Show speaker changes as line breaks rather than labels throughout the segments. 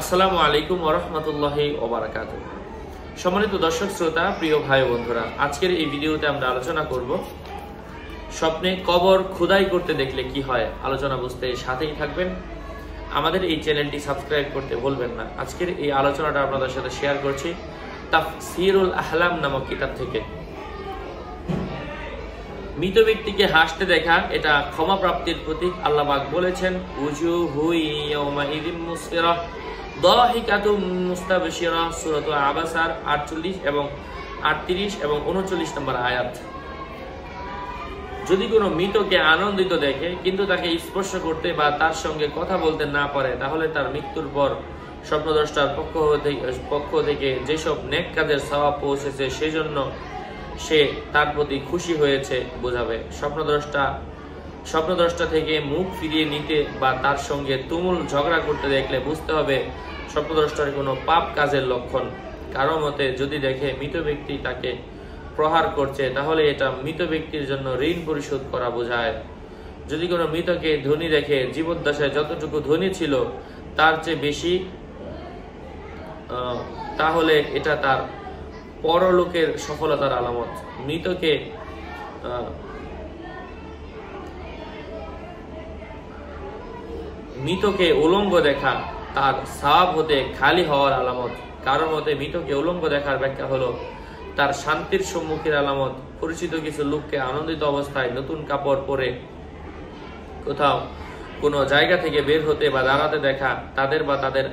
আসসালামু আলাইকুম ওরহমতুল্লাহি ওবরাকাত সম্মানিত দর্শক, শ্রোতা, প্রিয় ভাই বন্ধুরা, আজকের এই ভিডিওতে আমরা আলোচনা করব স্বপ্নে কবর খুদাই করতে দেখলে কি হয়, আলোচনা বুঝতে সাথেই থাকবেন। আমাদের এই চ্যানেলটি সাবস্ক্রাইব করতে ভুলবেন না। আজকের এই আলোচনাটা আপনাদের সাথে শেয়ার করছি তাফসিরুল আহলাম নামক কিতাব থেকে। মৃত ব্যক্তিকে হাসতে দেখা, এটা ক্ষমা প্রাপ্তির প্রতীক আল্লাহবাক বলেছেন উজু হুই মুসফিরা। মুস্তাবশিরা, সূরাত আবাসার 48 এবং 38 এবং 39 নম্বর আয়াত। যদি কোনো মৃতকে আনন্দিত দেখে, কিন্তু তাকে স্পর্শ করতে বা তার সঙ্গে কথা বলতে না পারে, তাহলে তার মৃত্যুর পর স্বপ্নদ্রষ্টার পক্ষ পক্ষ থেকে যেসব নেক কাজের স্বভাব পৌঁছেছে, সেজন্য সে তার প্রতি খুশি হয়েছে, বোঝাবে। স্বপ্নদ্রষ্টা স্বপ্নদ্রষ্টা থেকে মুখ ফিরিয়ে নিতে বা তার সঙ্গে তুমুল ঝগড়া করতে দেখলে বুঝতে হবে স্বপ্নদ্রষ্টার কোনো পাপ কাজের লক্ষণ। কারও মতে যদি দেখে মৃত ব্যক্তি তাকে প্রহার করছে, তাহলে এটা মৃত ব্যক্তির জন্য ঋণ পরিশোধ করা বোঝায়। যদি কোনো মৃতকে ধনী দেখে জীবদ্দশায় যতটুকু ধনী ছিল, তার চেয়ে বেশি তাহলে এটা তার পরলোকের সফলতার আলামত। মৃতকে মৃতকে উলঙ্গ দেখা তার সাব হতে খালি হওয়ার আলামত। কারোর মতে মৃতকে উলঙ্গ দেখার ব্যাখ্যা হলো, তার শান্তির সম্মুখীন আলামত, পরিচিত কিছু লোককে আনন্দিত অবস্থায় নতুন কাপড় পরে কোথাও কোনো জায়গা থেকে বের হতে বা দাঁড়াতে দেখা, তাদের বা তাদের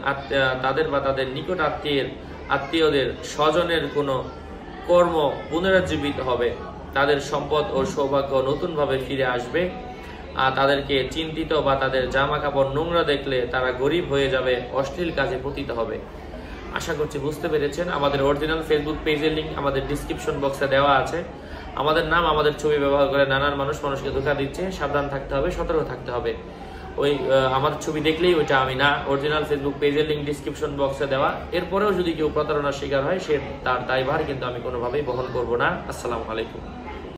তাদের বা তাদের নিকট আত্মীয়ের, আত্মীয়দের স্বজনের কোনো কর্ম পুনরুজ্জীবিত হবে। তাদের সম্পদ ও সৌভাগ্য নতুনভাবে ফিরে আসবে। তাদেরকে চিন্তিত বা তাদের জামা কাপড় নোংরা দেখলে তারা গরিব হয়ে যাবে, অশ্লীল কাজে পতিত হবে। আশা করছি বুঝতে পেরেছেন। আমাদের অরিজিনাল ফেসবুক পেজের লিঙ্ক আমাদের ডিসক্রিপশন বক্সে দেওয়া আছে। আমাদের নাম, আমাদের ছবি ব্যবহার করে নানান মানুষ মানুষকে ধোকা দিচ্ছে। সাবধান থাকতে হবে, সতর্ক থাকতে হবে। ওই আমার ছবি দেখলেই ওইটা আমি না। অরিজিনাল ফেসবুক পেজের লিঙ্ক ডিসক্রিপশন বক্সে দেওয়া। এরপরেও যদি কেউ প্রতারণার শিকার হয়, সে তার দায়ভার কিন্তু আমি কোনোভাবেই বহন করব না। আসসালামু আলাইকুম।